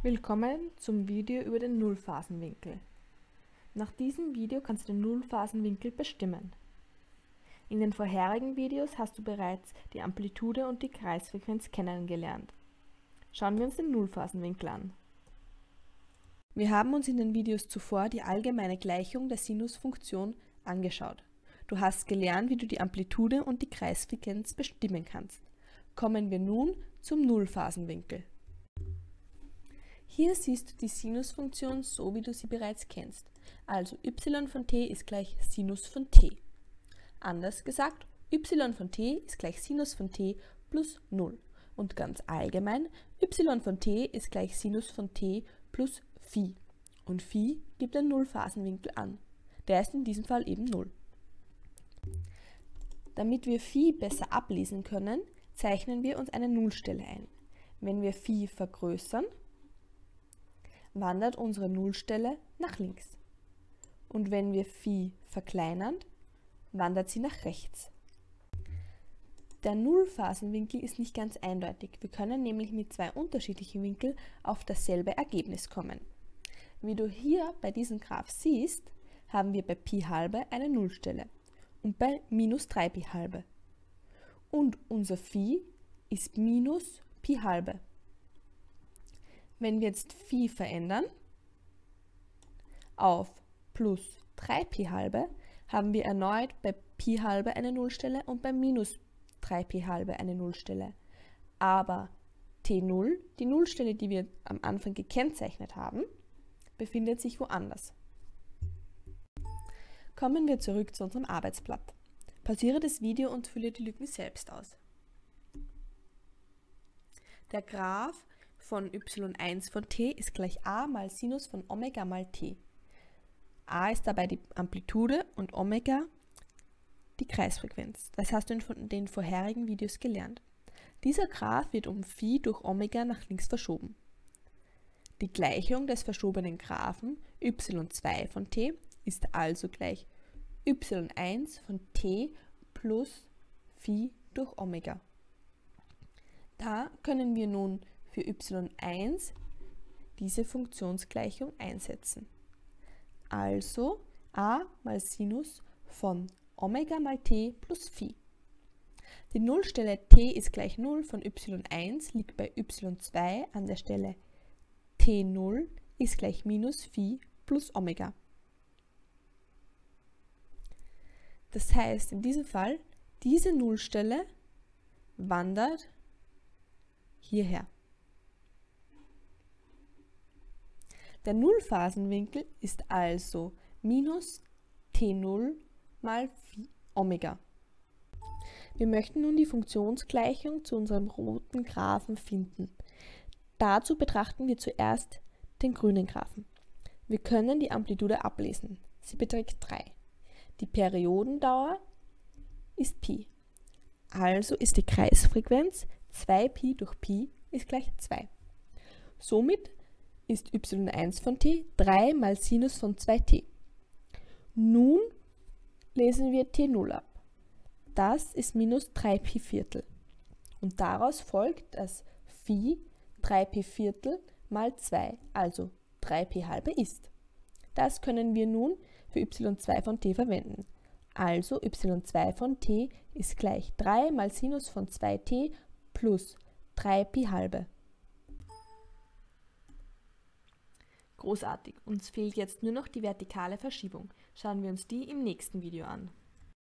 Willkommen zum Video über den Nullphasenwinkel. Nach diesem Video kannst du den Nullphasenwinkel bestimmen. In den vorherigen Videos hast du bereits die Amplitude und die Kreisfrequenz kennengelernt. Schauen wir uns den Nullphasenwinkel an. Wir haben uns in den Videos zuvor die allgemeine Gleichung der Sinusfunktion angeschaut. Du hast gelernt, wie du die Amplitude und die Kreisfrequenz bestimmen kannst. Kommen wir nun zum Nullphasenwinkel. Hier siehst du die Sinusfunktion so, wie du sie bereits kennst. Also y von t ist gleich Sinus von t. Anders gesagt, y von t ist gleich Sinus von t plus 0. Und ganz allgemein, y von t ist gleich Sinus von t plus phi. Und phi gibt den Nullphasenwinkel an. Der ist in diesem Fall eben 0. Damit wir phi besser ablesen können, zeichnen wir uns eine Nullstelle ein. Wenn wir phi vergrößern, wandert unsere Nullstelle nach links. Und wenn wir Phi verkleinern, wandert sie nach rechts. Der Nullphasenwinkel ist nicht ganz eindeutig. Wir können nämlich mit zwei unterschiedlichen Winkeln auf dasselbe Ergebnis kommen. Wie du hier bei diesem Graph siehst, haben wir bei Pi halbe eine Nullstelle und bei minus 3 Pi halbe. Und unser Phi ist minus Pi halbe. Wenn wir jetzt Phi verändern auf plus 3 Pi halbe, haben wir erneut bei Pi halbe eine Nullstelle und bei minus 3 Pi halbe eine Nullstelle. Aber T0, die Nullstelle, die wir am Anfang gekennzeichnet haben, befindet sich woanders. Kommen wir zurück zu unserem Arbeitsblatt. Pausiere das Video und fülle die Lücken selbst aus. Der Graph von y1 von t ist gleich a mal Sinus von Omega mal t. a ist dabei die Amplitude und Omega die Kreisfrequenz. Das hast du in den vorherigen Videos gelernt. Dieser Graph wird um Phi durch Omega nach links verschoben. Die Gleichung des verschobenen Graphen y2 von t ist also gleich y1 von t plus Phi durch Omega. Da können wir nun für y1 diese Funktionsgleichung einsetzen. Also a mal Sinus von Omega mal t plus Phi. Die Nullstelle t ist gleich 0 von y1 liegt bei y2 an der Stelle t0 ist gleich minus Phi plus Omega. Das heißt, in diesem Fall, diese Nullstelle wandert hierher. Der Nullphasenwinkel ist also minus T0 mal Omega. Wir möchten nun die Funktionsgleichung zu unserem roten Graphen finden. Dazu betrachten wir zuerst den grünen Graphen. Wir können die Amplitude ablesen. Sie beträgt 3. Die Periodendauer ist Pi. Also ist die Kreisfrequenz 2Pi durch Pi ist gleich 2. Somit ist y1 von t 3 mal Sinus von 2t. Nun lesen wir t0 ab. Das ist minus 3 pi Viertel. Und daraus folgt, dass Phi 3 pi Viertel mal 2, also 3 pi halbe ist. Das können wir nun für y2 von t verwenden. Also y2 von t ist gleich 3 mal Sinus von 2t plus 3 pi halbe. Großartig, uns fehlt jetzt nur noch die vertikale Verschiebung. Schauen wir uns die im nächsten Video an.